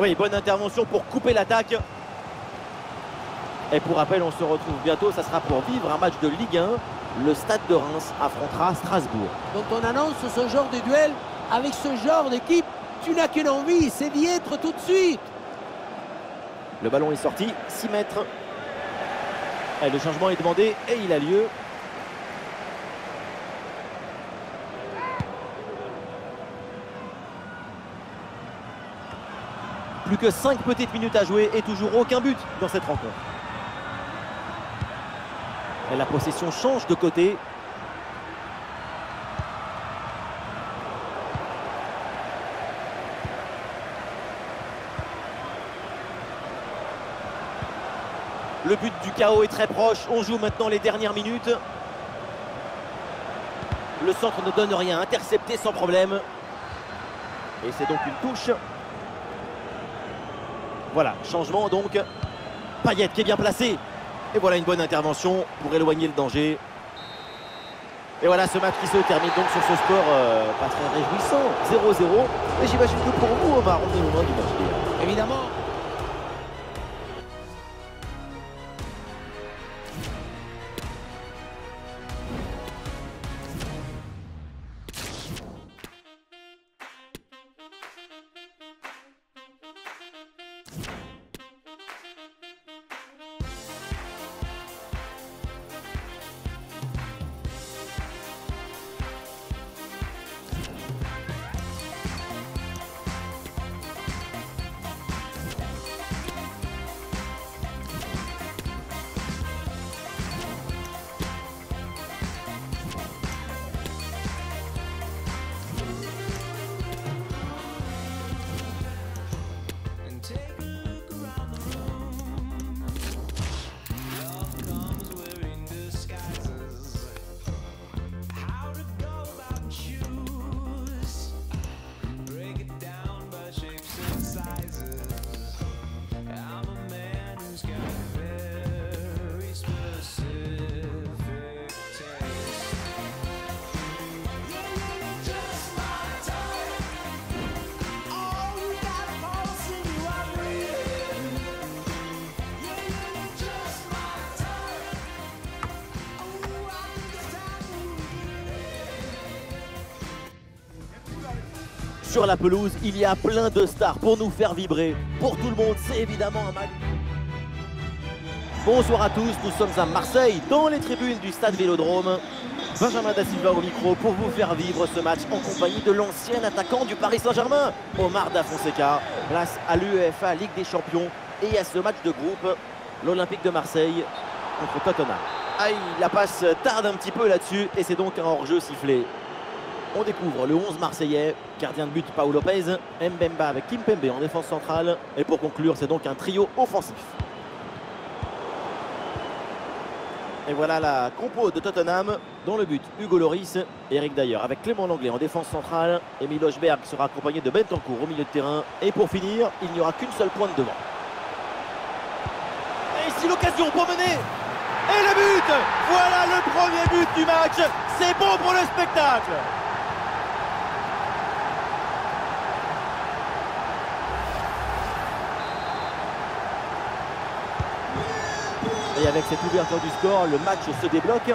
Oui, bonne intervention pour couper l'attaque. Et pour rappel, on se retrouve bientôt. Ça sera pour vivre un match de Ligue 1. Le Stade de Reims affrontera Strasbourg. Quand on annonce ce genre de duel avec ce genre d'équipe, tu n'as qu'une envie, c'est d'y être tout de suite. Le ballon est sorti, 6 mètres. Et le changement est demandé et il a lieu. Plus que 5 petites minutes à jouer et toujours aucun but dans cette rencontre. Et la possession change de côté. Le but du chaos est très proche. On joue maintenant les dernières minutes. Le centre ne donne rien. Intercepté sans problème. Et c'est donc une touche. Voilà, changement donc. Payet qui est bien placé. Et voilà une bonne intervention pour éloigner le danger. Et voilà ce match qui se termine donc sur ce score euh, pas très réjouissant. 0-0. Et j'imagine que pour vous, Omar, on est loin du match. Évidemment, Sur la pelouse, il y a plein de stars pour nous faire vibrer. Pour tout le monde, c'est évidemment un match. Bonsoir à tous, nous sommes à Marseille, dans les tribunes du stade Vélodrome. Benjamin Da Silva au micro pour vous faire vivre ce match en compagnie de l'ancien attaquant du Paris Saint-Germain, Omar Da Fonseca. Place à l'UEFA Ligue des Champions et à ce match de groupe, l'Olympique de Marseille contre Tottenham. Aïe, la passe tarde un petit peu là-dessus et c'est donc un hors-jeu sifflé. On découvre le 11 marseillais, gardien de but Paul Lopez, Mbemba avec Kimpembe en défense centrale. Et pour conclure, c'est donc un trio offensif. Et voilà la compo de Tottenham, dans le but Hugo Loris, Eric Dyer avec Clément Langlais en défense centrale. Et Miloš Berg sera accompagné de Bentancourt au milieu de terrain. Et pour finir, il n'y aura qu'une seule pointe devant. Et ici l'occasion pour mener Et le but Voilà le premier but du match C'est bon pour le spectacle Et avec cette ouverture du score, le match se débloque.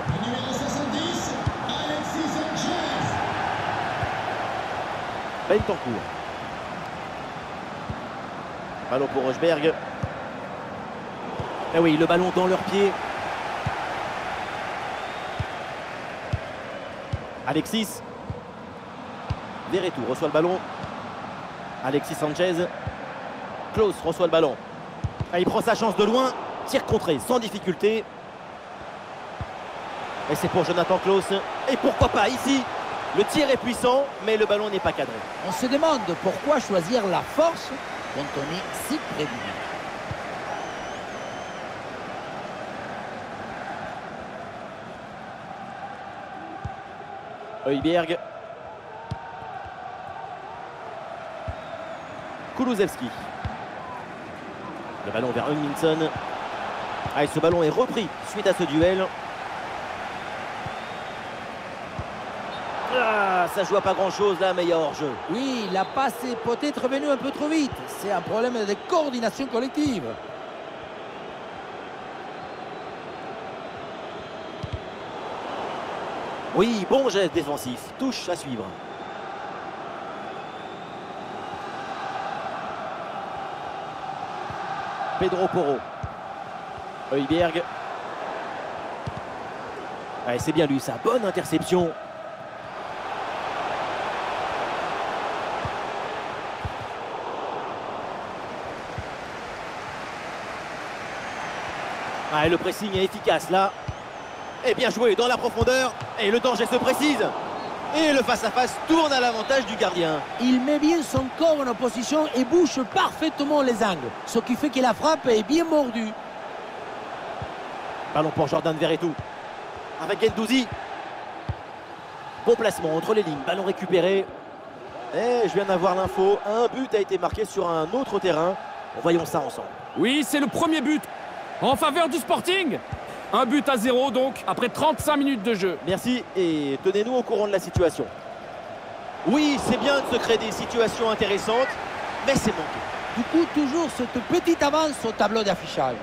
Bentancourt. Ballon pour Rochberg. Et oui, le ballon dans leurs pieds. Alexis. Verretou reçoit le ballon. Alexis Sanchez. Klaus reçoit le ballon. Ah, il prend sa chance de loin. Tir contré sans difficulté. Et c'est pour Jonathan Klaus. Et pourquoi pas ici Le tir est puissant, mais le ballon n'est pas cadré. on se demande pourquoi choisir la force quand on est si près du but. Heuberg. Kulusevski. Le ballon vers Hungminson. Ah, et ce ballon est repris suite à ce duel. Ah, ça joue à pas grand-chose là, mais il y a hors-jeu. Oui, la passe est peut-être venue un peu trop vite. C'est un problème de coordination collective. Oui, bon geste défensif. Touche à suivre. Pedro Porro. Heuberg. C'est bien lui, sa bonne interception. Le pressing est efficace là. Et bien joué dans la profondeur. Et le danger se précise. Et le face-à-face tourne à l'avantage du gardien. Il met bien son corps en opposition et bouche parfaitement les angles. Ce qui fait que la frappe est bien mordue. Ballon pour Jordan Verretou. Avec Gendouzi. Bon placement entre les lignes. Ballon récupéré. Et je viens d'avoir l'info. Un but a été marqué sur un autre terrain. Voyons ça ensemble. Oui, c'est le premier but en faveur du Sporting. Un but à zéro donc, après 35 minutes de jeu. Merci et tenez-nous au courant de la situation. Oui, c'est bien de se créer des situations intéressantes, mais c'est manqué. Du coup, toujours cette petite avance au tableau d'affichage.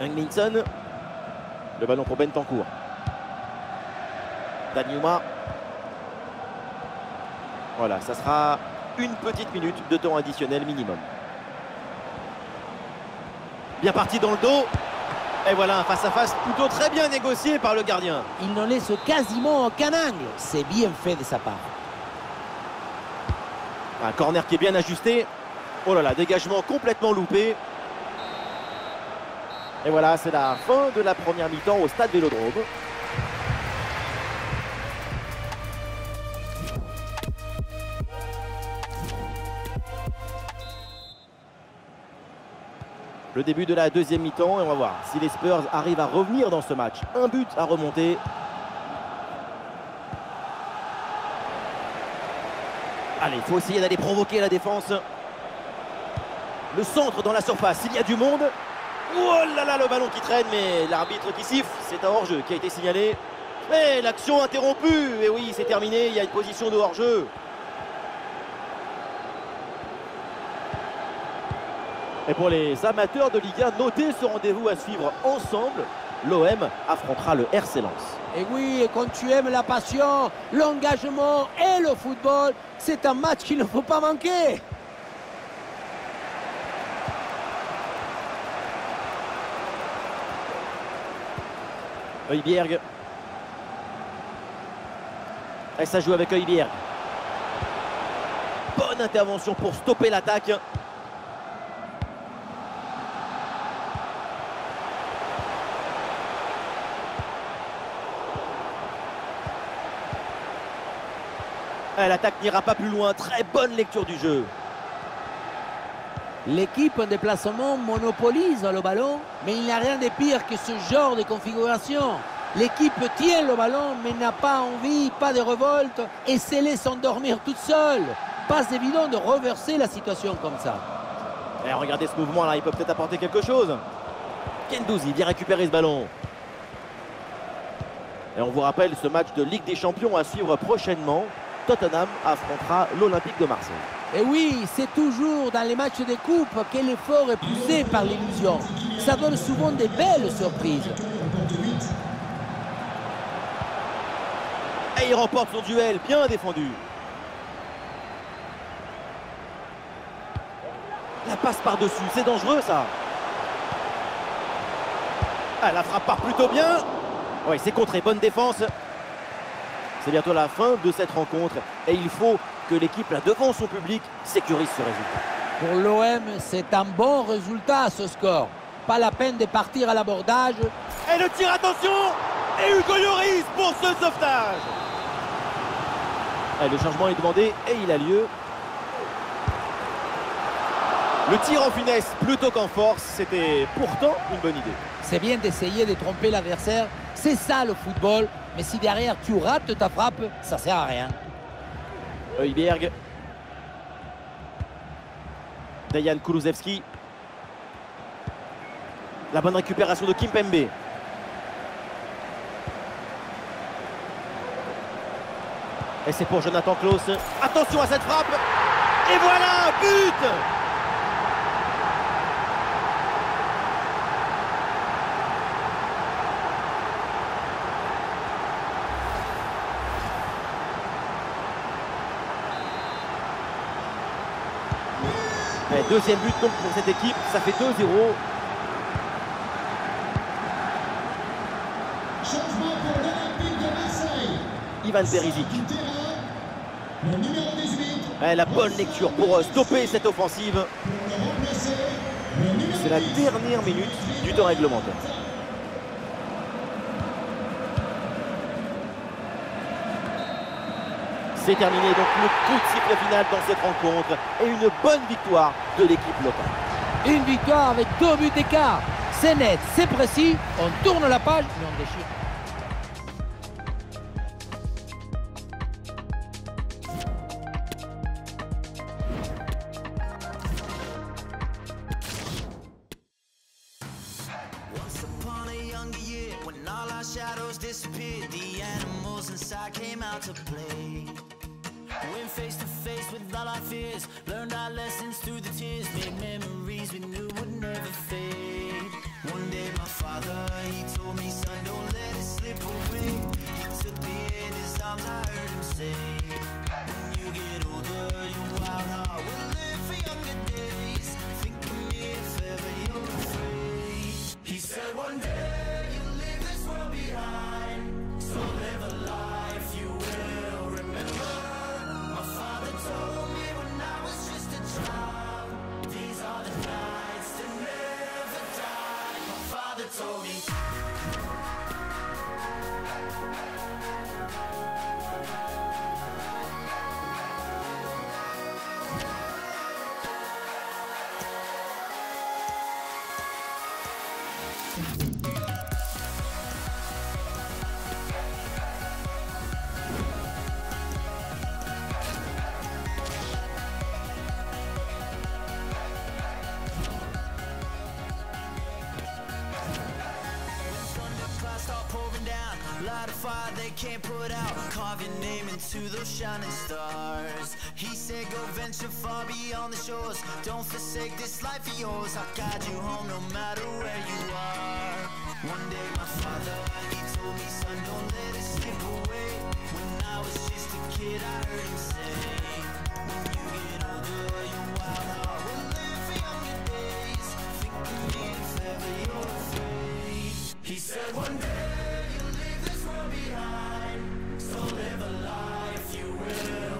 Englinson. Le ballon pour Bentancourt. Danyuma. Voilà, ça sera une petite minute de temps additionnel minimum. Bien parti dans le dos. Et voilà un face-à-face plutôt très bien négocié par le gardien. Il n'en laisse quasiment aucun angle. C'est bien fait de sa part. Un corner qui est bien ajusté. Oh là là, dégagement complètement loupé. Et voilà, c'est la fin de la première mi-temps au stade Vélodrome. Le début de la deuxième mi-temps et on va voir si les Spurs arrivent à revenir dans ce match. Un but à remonter. Allez, il faut essayer d'aller provoquer la défense. Le centre dans la surface, il y a du monde. Oh là là, le ballon qui traîne, mais l'arbitre qui siffle, c'est un hors-jeu qui a été signalé. Mais l'action interrompue, et oui, c'est terminé, il y a une position de hors-jeu. Et pour les amateurs de Ligue 1, notez ce rendez-vous à suivre ensemble. L'OM affrontera le RC Lens. Et oui, quand tu aimes la passion, l'engagement et le football, c'est un match qu'il ne faut pas manquer. Heuberg. Et ça joue avec Heuberg. Bonne intervention pour stopper l'attaque. L'attaque n'ira pas plus loin. Très bonne lecture du jeu. L'équipe en déplacement monopolise le ballon, mais il n'y a rien de pire que ce genre de configuration. L'équipe tient le ballon, mais n'a pas envie, pas de révolte, et se laisse endormir toute seule. Pas évident de reverser la situation comme ça. Eh, regardez ce mouvement là, il peut peut-être apporter quelque chose. Kendouzi vient récupérer ce ballon. Et on vous rappelle ce match de Ligue des Champions à suivre prochainement. Tottenham affrontera l'Olympique de Marseille. Et oui, c'est toujours dans les matchs de coupe que l'effort est poussé par l'illusion. Ça donne souvent des belles surprises. Et il remporte son duel, bien défendu. La passe par-dessus, c'est dangereux ça. Ah, la frappe part plutôt bien. Oui, c'est contré, bonne défense. C'est bientôt la fin de cette rencontre et il faut que l'équipe là devant son public sécurise ce résultat. Pour l'OM, c'est un bon résultat ce score. Pas la peine de partir à l'abordage. Et le tir, attention Et Hugo Lloris pour ce sauvetage Et Le changement est demandé et il a lieu. Le tir en finesse plutôt qu'en force, c'était pourtant une bonne idée. C'est bien d'essayer de tromper l'adversaire. C'est ça le football. Mais si derrière tu rates ta frappe, ça sert à rien. Heuberg. Dayan Kulusevski. La bonne récupération de Kimpembe. Et c'est pour Jonathan Klaus. Attention à cette frappe. Et voilà, but Deuxième but donc pour cette équipe, ça fait 2-0. Changement pour l'Olympique de Marseille. Ivan Perisic. Du terrain, le numéro 18 Ouais, la bonne lecture pour euh, stopper cette offensive. C'est la dernière minute du temps réglementaire. C'est terminé donc le coup de sifflet final dans cette rencontre et une bonne victoire de l'équipe locale. Une victoire avec deux buts d'écart. C'est net, c'est précis. On tourne la page et on déchire. Once upon a younger year, when all our shadows disappeared, the animals inside came out to play. Went face to face with all our fears, learned our lessons through the tears, made memories we knew would never fade. One day my father, he told me, son, don't let it slip away. He took me in his arms, I heard him say, when you get older, your wild heart will live for younger days. Light a fire they can't put out. Carve your name into those shining stars. Venture far beyond the shores. Don't forsake this life of yours. I'll guide you home no matter where you are. One day, my father, he told me, Son, don't let it slip away. When I was just a kid, I heard him say, When you get older, your wild heart will live for younger days. Think of me if ever you're afraid. He said one day you'll leave this world behind. So live a life you will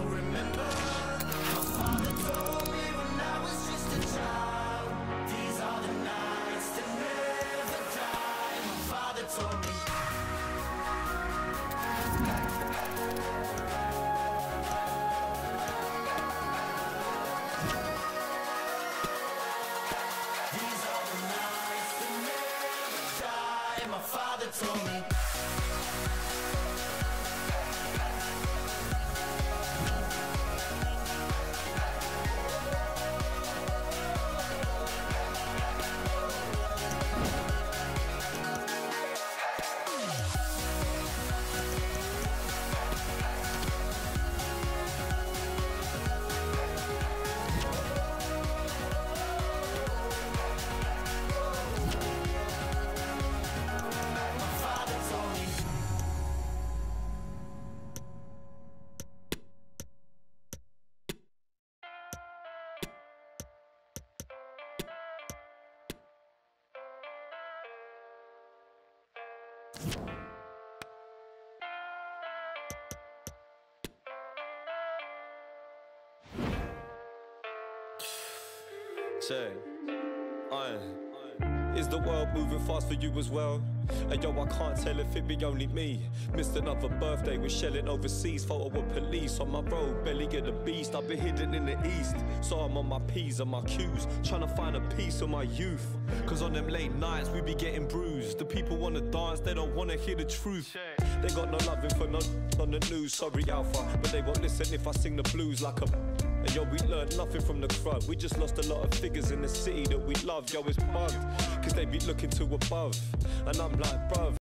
Check. Iron. Is the world moving fast for you as well? And yo, I can't tell if it be only me. Missed another birthday with shelling overseas. Photo with police on my road, belly of the beast. I've been hidden in the east, so I'm on my P's and my Q's. Trying to find a piece of my youth. Cause on them late nights, we be getting bruised. The people wanna dance, they don't wanna hear the truth. They got no loving for none on the news. Sorry, Alpha, but they won't listen if I sing the blues like a And yo, we learned nothing from the crowd. We just lost a lot of figures in the city that we love. Yo, it's bugged. Cause they be looking to above. And I'm like, bruv.